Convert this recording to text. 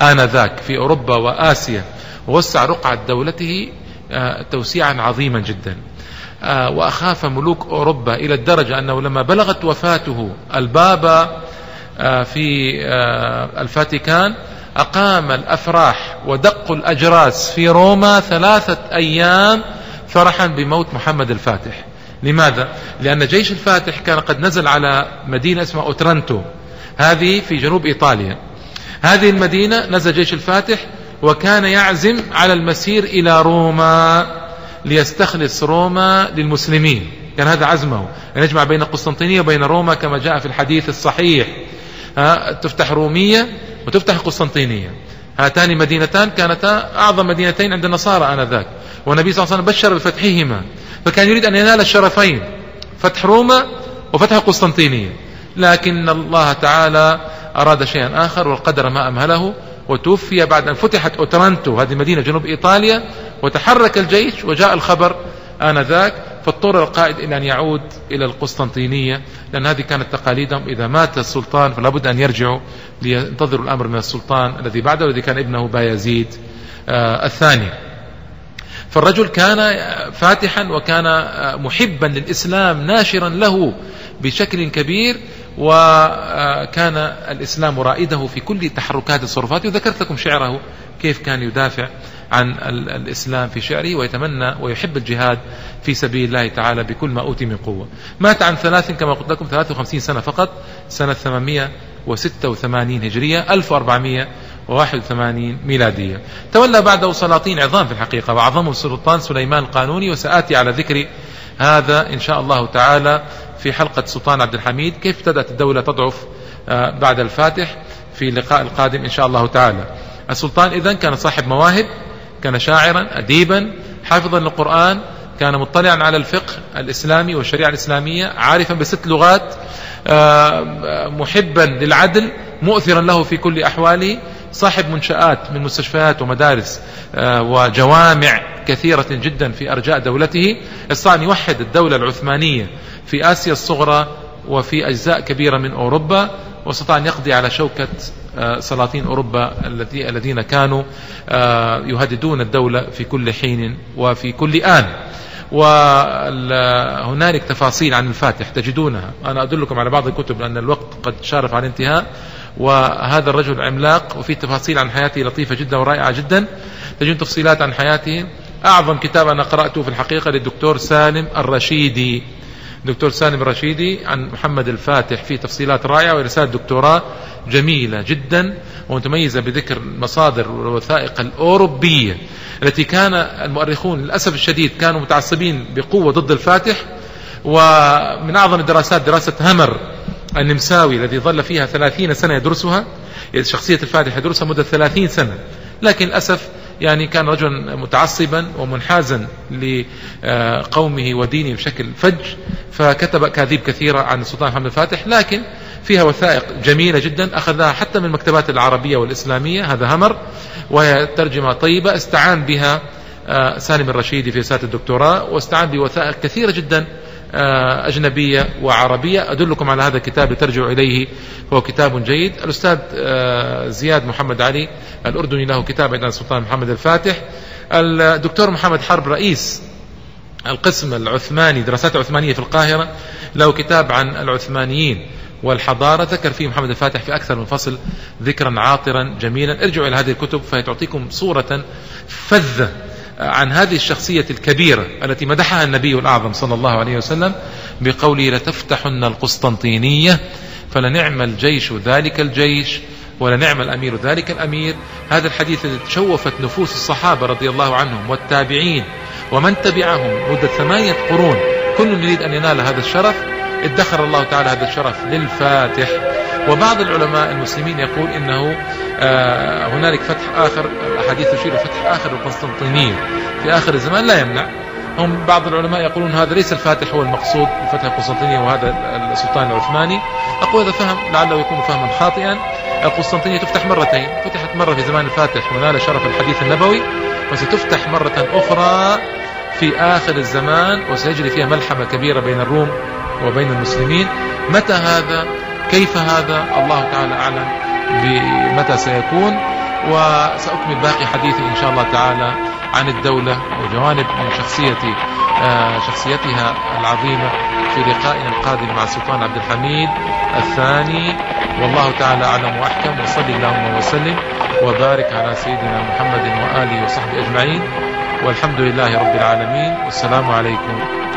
آنذاك في أوروبا وآسيا ووسع رقعة دولته آه، توسيعا عظيما جدا. آه، وأخاف ملوك أوروبا إلى الدرجة أنه لما بلغت وفاته البابا آه، في الفاتيكان أقام الأفراح ودق الأجراس في روما ثلاثة أيام فرحا بموت محمد الفاتح. لماذا؟ لأن جيش الفاتح كان قد نزل على مدينة اسمها أوترانتو هذه في جنوب إيطاليا. هذه المدينة نزل جيش الفاتح وكان يعزم على المسير إلى روما ليستخلص روما للمسلمين. كان هذا عزمه. أن يجمع بين قسطنطينية وبين روما كما جاء في الحديث الصحيح. تفتح رومية وتفتح قسطنطينية. هاتان مدينتان كانتا أعظم مدينتين عند النصارى آنذاك. والنبي صلى الله عليه وسلم بشر بفتحهما. فكان يريد أن ينال الشرفين فتح روما وفتح قسطنطينية. لكن الله تعالى أراد شيئا آخر والقدر ما أمهله وتوفي بعد أن فتحت أوترانتو هذه مدينة جنوب إيطاليا وتحرك الجيش وجاء الخبر آنذاك فاضطر القائد إلى أن يعود إلى القسطنطينية لأن هذه كانت تقاليدهم. إذا مات السلطان فلا بد أن يرجعوا لينتظروا الأمر من السلطان الذي بعده الذي كان ابنه بايزيد. آه الثاني فالرجل كان فاتحا وكان محبا للإسلام ناشرا له بشكل كبير وكان الإسلام رائده في كل تحركات الصرفات. وذكرت لكم شعره كيف كان يدافع عن الإسلام في شعره ويتمنى ويحب الجهاد في سبيل الله تعالى بكل ما أوتي من قوة. مات عن ثلاث كما قلت لكم 53 سنة فقط سنة 886 هجرية 1481 ميلادية. تولى بعده سلاطين عظام في الحقيقة وأعظمهم السلطان سليمان القانوني وسآتي على ذكر هذا إن شاء الله تعالى في حلقة سلطان عبد الحميد كيف ابتدأت الدولة تضعف آه، بعد الفاتح في اللقاء القادم إن شاء الله تعالى. السلطان إذن كان صاحب مواهب كان شاعرا أديبا حافظا للقرآن كان مطلعا على الفقه الإسلامي والشريعة الإسلامية عارفا بست لغات آه، محبا للعدل مؤثرا له في كل أحواله صاحب منشآت من مستشفيات ومدارس آه، وجوامع كثيرة جدا في أرجاء دولته. استطاع أن يوحد الدولة العثمانية في آسيا الصغرى وفي أجزاء كبيرة من أوروبا واستطاع أن يقضي على شوكة آه، سلاطين أوروبا الذين كانوا آه، يهددون الدولة في كل حين وفي كل آن. وهنالك تفاصيل عن الفاتح تجدونها. أنا أدلكم على بعض الكتب لأن الوقت قد شارف على الانتهاء وهذا الرجل عملاق وفي تفاصيل عن حياته لطيفة جدا ورائعة جدا. تجدون تفصيلات عن حياته. أعظم كتاب أنا قرأته في الحقيقة للدكتور سالم الرشيدي. دكتور سالم الرشيدي عن محمد الفاتح في تفصيلات رائعة ورسالة دكتوراه جميلة جدا ومتميزة بذكر المصادر والوثائق الأوروبية التي كان المؤرخون للأسف الشديد كانوا متعصبين بقوة ضد الفاتح ومن أعظم الدراسات دراسة همر النمساوي الذي ظل فيها ثلاثين سنة يدرسها شخصية الفاتح يدرسها مدة ثلاثين سنة لكن للأسف يعني كان رجلا متعصبا ومنحازا لقومه ودينه بشكل فج فكتب أكاذيب كثيرة عن السلطان محمد الفاتح لكن فيها وثائق جميلة جدا أخذها حتى من المكتبات العربية والإسلامية هذا همر وهي ترجمة طيبة استعان بها آه، سالم الرشيدي في رسالة الدكتوراه واستعان بوثائق كثيرة جدا أجنبية وعربية. أدلكم على هذا الكتاب لترجعوا إليه. هو كتاب جيد. الأستاذ آه، زياد محمد علي الأردني له كتاب عند السلطان محمد الفاتح. الدكتور محمد حرب رئيس القسم العثماني دراسات عثمانية في القاهرة له كتاب عن العثمانيين والحضارة. ذكر فيه محمد الفاتح في أكثر من فصل ذكرا عاطرا جميلا. ارجعوا إلى هذه الكتب فهي تعطيكم صورة فذة عن هذه الشخصية الكبيرة التي مدحها النبي الأعظم صلى الله عليه وسلم بقوله لتفتحن القسطنطينية فلنعم الجيش ذلك الجيش ولنعم الأمير ذلك الأمير هذا الحديث الذي تشوفت نفوس الصحابة رضي الله عنهم والتابعين ومن تبعهم مدة ثمانية قرون. كل يريد أن ينال هذا الشرف ادخر الله تعالى هذا الشرف للفاتح. وبعض العلماء المسلمين يقول إنه آه، هنالك فتح آخر الأحاديث تشير فتح آخر القسطنطينية في آخر الزمان لا يمنع. هم بعض العلماء يقولون هذا ليس الفاتح هو المقصود بفتح القسطنطينية وهذا السلطان العثماني. أقول هذا فهم لعله يكون فهما خاطئا. القسطنطينية تفتح مرتين فتحت مرة في زمان الفاتح ونال شرف الحديث النبوي وستفتح مرة أخرى في آخر الزمان وسيجري فيها ملحمة كبيرة بين الروم وبين المسلمين. متى هذا؟ كيف هذا؟ الله تعالى أعلم بمتى سيكون. وسأكمل باقي حديثي إن شاء الله تعالى عن الدولة وجوانب من شخصية آه، شخصيتها العظيمة في لقائنا القادم مع السلطان عبد الحميد الثاني. والله تعالى أعلم وأحكم. وصلي اللهم وسلم وبارك على سيدنا محمد وآله وصحبه أجمعين. والحمد لله رب العالمين. والسلام عليكم